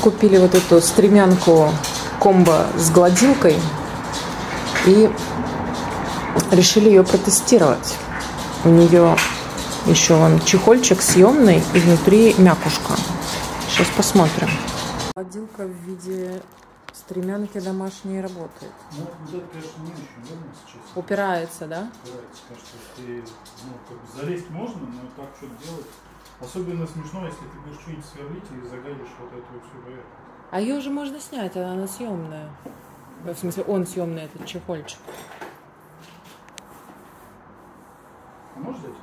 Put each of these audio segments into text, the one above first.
купили вот эту стремянку комбо с гладилкой и решили ее протестировать. У нее еще вон чехольчик съемный и внутри мякушка. Сейчас посмотрим. Гладилка в виде стремянки домашней работает. Ну, вот это, конечно, не очень удобно сейчас. Упирается, да? Упирается, кажется, если, ну, как бы залезть можно, но так что-то делать. Особенно смешно, если ты будешь что-нибудь сверлить и загадишь вот эту всю поверхность. А ее уже можно снять, она, съемная. В смысле, он съемный, этот чехольчик. А можешь взять?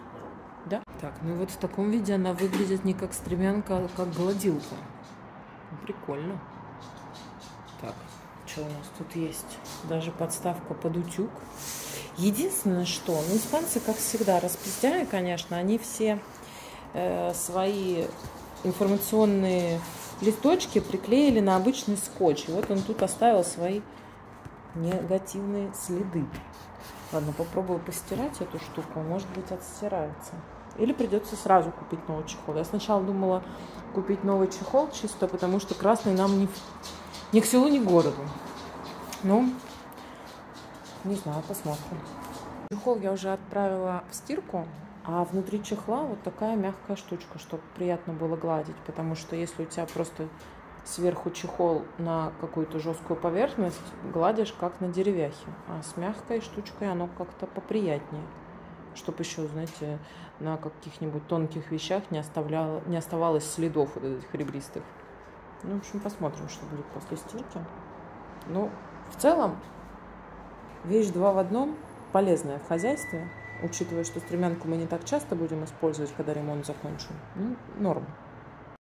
Да? Так, ну вот в таком виде она выглядит не как стремянка, а как гладилка. Прикольно. Так, что у нас тут есть? Даже подставка под утюг. Единственное, что, ну, испанцы, как всегда, распиздяи, конечно, они все э, свои информационные листочки приклеили на обычный скотч. И вот он тут оставил свои негативные следы. Ладно, попробую постирать эту штуку, может быть, отстирается. Или придется сразу купить новый чехол. Я сначала думала купить новый чехол чисто, потому что красный нам не, ни к селу, ни к городу. Ну, не знаю, посмотрим. Чехол я уже отправила в стирку, а внутри чехла вот такая мягкая штучка, чтобы приятно было гладить. Потому что если у тебя просто сверху чехол на какую-то жесткую поверхность, гладишь как на деревяхе. А с мягкой штучкой оно как-то поприятнее. Чтобы еще, знаете, на каких-нибудь тонких вещах не, оставляло, не оставалось следов вот этих ребристых. Ну, в общем, посмотрим, что будет после стирки. Ну, в целом, вещь два в одном, полезная в хозяйстве, учитывая, что стремянку мы не так часто будем использовать, когда ремонт закончим. Ну, норм.